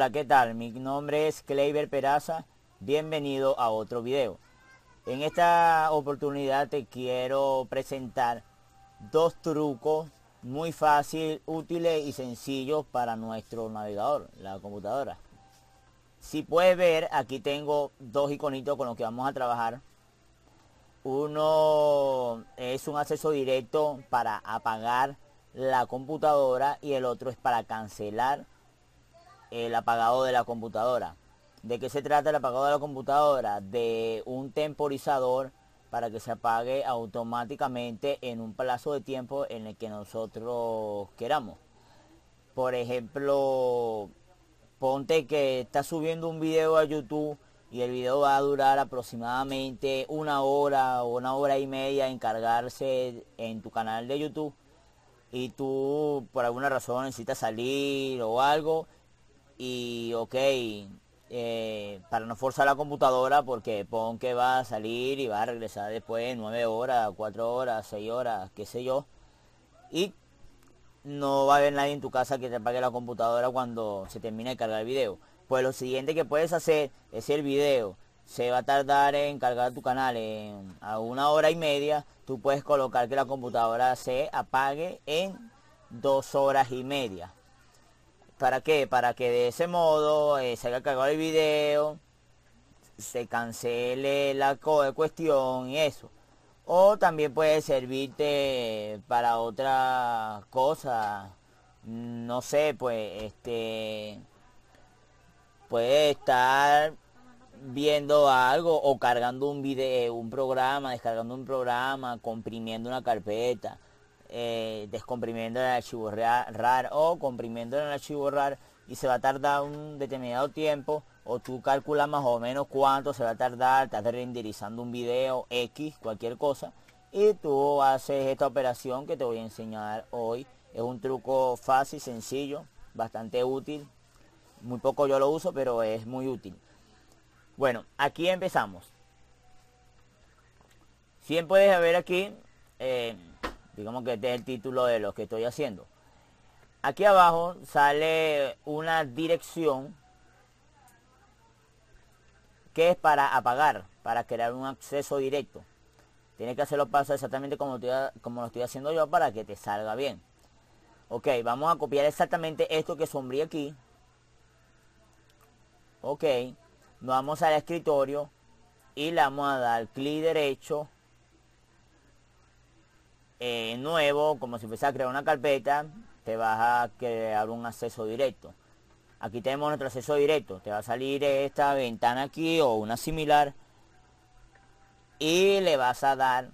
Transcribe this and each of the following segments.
Hola, ¿qué tal? Mi nombre es Kleiber Peraza. Bienvenido a otro video. En esta oportunidad te quiero presentar dos trucos muy fáciles, útiles y sencillos para nuestro navegador, la computadora. Si puedes ver, aquí tengo dos iconitos con los que vamos a trabajar. Uno es un acceso directo para apagar la computadora y el otro es para cancelar el apagado de la computadora. ¿De qué se trata el apagado de la computadora? De un temporizador para que se apague automáticamente en un plazo de tiempo en el que nosotros queramos. Por ejemplo, ponte que estás subiendo un video a YouTube y el video va a durar aproximadamente una hora o una hora y media en cargarse en tu canal de YouTube y tú por alguna razón necesitas salir o algo y ok eh, para no forzar la computadora porque pon que va a salir y va a regresar después nueve horas, cuatro horas, seis horas, qué sé yo. Y no va a haber nadie en tu casa que te apague la computadora cuando se termine de cargar el video. Pues lo siguiente que puedes hacer es el video. Se va a tardar en cargar tu canal en, a una hora y media. Tú puedes colocar que la computadora se apague en dos horas y media. ¿Para qué? Para que de ese modo eh, se haya cargado el video, se cancele la cuestión y eso. O también puede servirte para otra cosa. No sé, pues este puede estar viendo algo o cargando un video, un programa, descargando un programa, comprimiendo una carpeta eh, descomprimiendo el archivo RAR o comprimiendo el archivo RAR y se va a tardar un determinado tiempo o tú calculas más o menos cuánto se va a tardar, estás renderizando un video X, cualquier cosa y tú haces esta operación que te voy a enseñar hoy. Es un truco fácil, sencillo, bastante útil. Muy poco yo lo uso, pero es muy útil. Bueno, aquí empezamos. Siempre puedes ver aquí eh, digamos que este es el título de lo que estoy haciendo. Aquí abajo sale una dirección que es para apagar, para crear un acceso directo. Tienes que hacer los pasos exactamente como, como lo estoy haciendo yo para que te salga bien. Ok, vamos a copiar exactamente esto que sombría aquí. Ok, nos vamos al escritorio y le vamos a dar clic derecho eh, nuevo, como si fuese a crear una carpeta, te vas a crear un acceso directo. Aquí tenemos nuestro acceso directo. Te va a salir esta ventana aquí o una similar. Y le vas a dar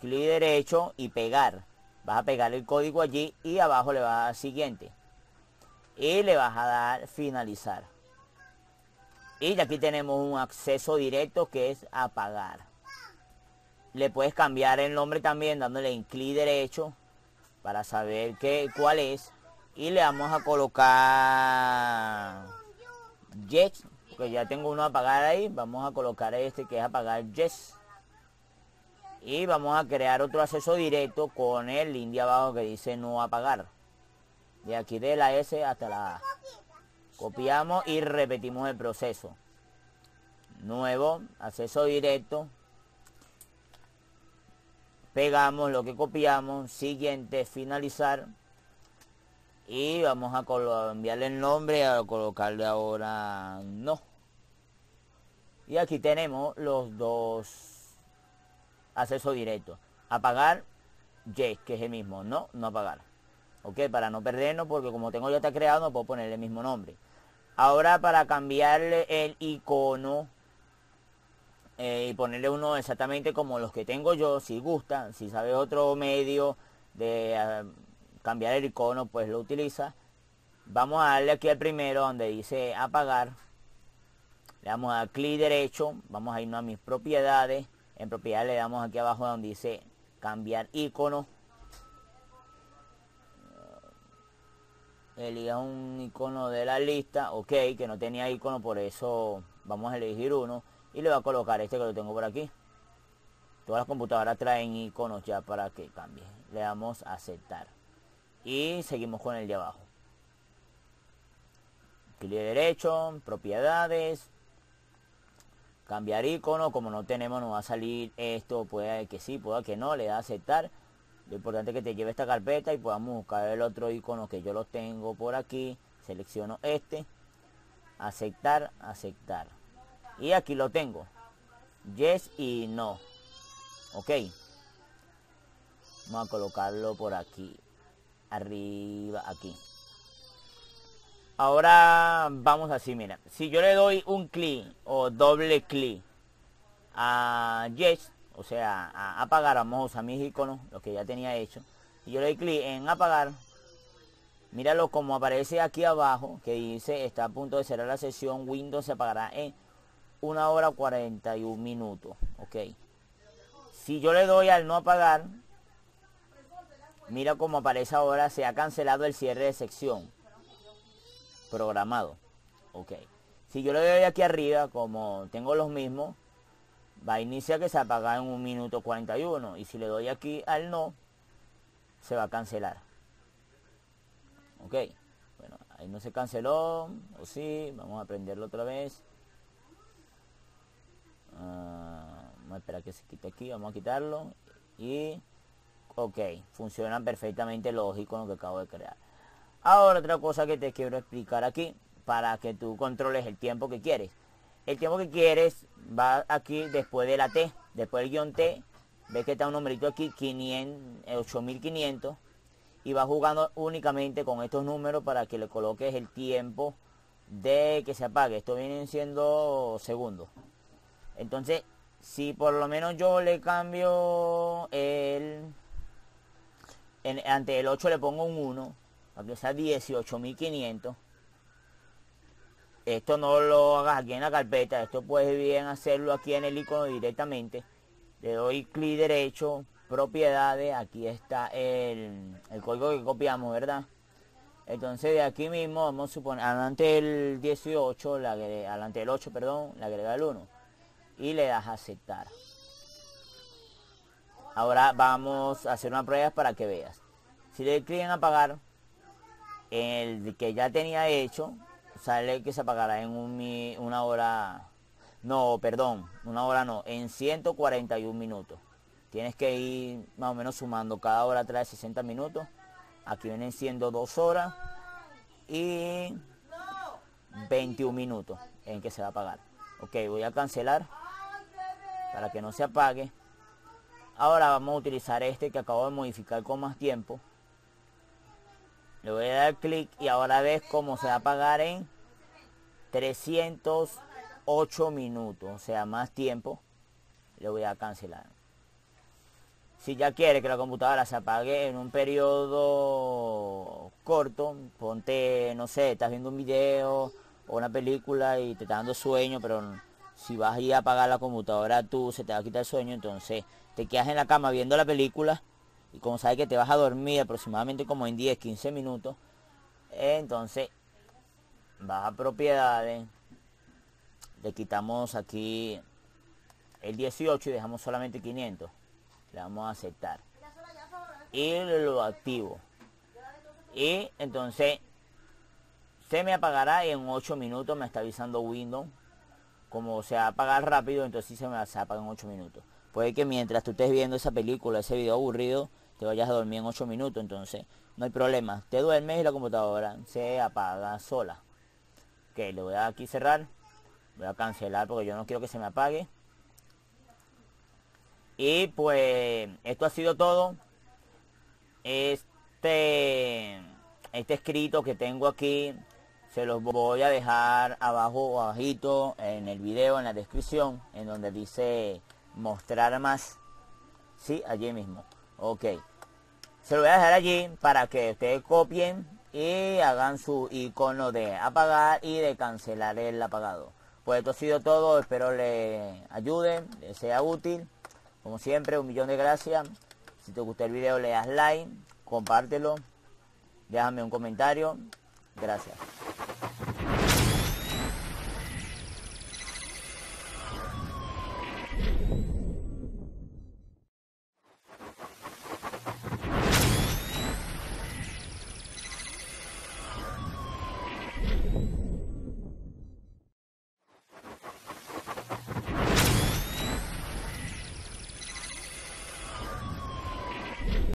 clic derecho y pegar. Vas a pegar el código allí y abajo le vas a dar siguiente. Y le vas a dar finalizar. Y aquí tenemos un acceso directo que es apagar le puedes cambiar el nombre también dándole en clic derecho para saber qué, cuál es. Y le vamos a colocar yes porque ya tengo uno a apagar ahí. Vamos a colocar este que es apagar yes y vamos a crear otro acceso directo con el link de abajo que dice no apagar. De aquí de la S hasta la A. Copiamos y repetimos el proceso. Nuevo acceso directo pegamos lo que copiamos, siguiente, finalizar. Y vamos a enviarle el nombre a colocarle ahora no. Y aquí tenemos los dos accesos directos. Apagar, yes, que es el mismo. No, no apagar. Ok, para no perdernos, porque como tengo ya está creado, no puedo poner el mismo nombre. Ahora para cambiarle el icono eh, y ponerle uno exactamente como los que tengo yo, si gusta, si sabes otro medio de ah, cambiar el icono, pues lo utiliza. Vamos a darle aquí al primero donde dice apagar. Le damos a clic derecho, vamos a irnos a mis propiedades. En propiedades le damos aquí abajo donde dice cambiar icono. Elija un icono de la lista, ok, que no tenía icono, por eso vamos a elegir uno y le va a colocar este que lo tengo por aquí todas las computadoras traen iconos ya para que cambie le damos a aceptar y seguimos con el de abajo clic derecho, propiedades, cambiar icono, como no tenemos nos va a salir esto, puede que sí, puede que no, le da aceptar. Lo importante es que te lleve esta carpeta y podamos buscar el otro icono que yo lo tengo por aquí. Selecciono este, aceptar, aceptar. Y aquí lo tengo. Yes y no. Ok. Vamos a colocarlo por aquí. Arriba, aquí. Ahora vamos así, mira. Si yo le doy un clic o doble clic a Yes, o sea, a apagar, vamos a mis iconos, lo que ya tenía hecho. Y yo le doy clic en apagar, míralo como aparece aquí abajo, que dice está a punto de cerrar la sesión, Windows se apagará en una hora 41 minutos. Ok. Si yo le doy al no apagar, mira como aparece ahora, se ha cancelado el cierre de sección programado. Ok. Si yo le doy aquí arriba, como tengo los mismos, va a iniciar que se apaga en un minuto 41. Y si le doy aquí al no, se va a cancelar. Ok. Bueno, ahí no se canceló. O sí, vamos a prenderlo otra vez. Que se quite aquí. Vamos a quitarlo. Y... Ok, funcionan perfectamente los iconos que acabo de crear. Ahora otra cosa que te quiero explicar aquí para que tú controles el tiempo que quieres. El tiempo que quieres va aquí después de la T, después del guion T, ves que está un numerito aquí, 500, 8500 eh, y va jugando únicamente con estos números para que le coloques el tiempo de que se apague. Esto vienen siendo segundos. Entonces, si por lo menos yo le cambio el... ante el 8 le pongo un 1 aunque sea 18.500 esto no lo hagas aquí en la carpeta esto puedes bien hacerlo aquí en el icono directamente. Le doy clic derecho propiedades aquí está el, código que copiamos verdad entonces de aquí mismo vamos a suponer adelante el 18 la, adelante el 8 perdón le agrega el 1 y le das a aceptar. Ahora vamos a hacer una prueba para que veas. Si le clic en apagar el que ya tenía hecho sale que se apagará en un, una hora no perdón una hora no en 141 minutos. Tienes que ir más o menos sumando cada hora trae 60 minutos. Aquí vienen siendo dos horas y 21 minutos en que se va a apagar ok voy a cancelar para que no se apague ahora vamos a utilizar este que acabo de modificar con más tiempo le voy a dar clic y ahora ves cómo se va a apagar en 308 minutos, o sea, más tiempo. Le voy a cancelar. Si ya quiere que la computadora se apague en un periodo corto, ponte, no sé, estás viendo un video o una película y te está dando sueño, pero si vas a a apagar la computadora tú, se te va a quitar el sueño, entonces te quedas en la cama viendo la película y como sabes que te vas a dormir aproximadamente como en 10, 15 minutos, entonces vas a propiedades, le quitamos aquí el 18 y dejamos solamente 500, le vamos a aceptar. Y lo activo. Y entonces se me apagará y en 8 minutos me está avisando Windows como se va a apagar rápido entonces se me apaga en 8 minutos puede que mientras tú estés viendo esa película ese video aburrido te vayas a dormir en 8 minutos, entonces no hay problema. Te duermes y la computadora se apaga sola. Ok, le voy a aquí cerrar. Voy a cancelar porque yo no quiero que se me apague. Y pues esto ha sido todo. Este, este escrito que tengo aquí se los voy a dejar abajo o abajito en el video, en la descripción, en donde dice mostrar más. Sí, allí mismo. Ok. Se lo voy a dejar allí para que ustedes copien y hagan su icono de apagar y de cancelar el apagado. Pues esto ha sido todo, espero le ayude, les sea útil. Como siempre, un millón de gracias. Si te gustó el video, le das like, compártelo, déjame un comentario gracias.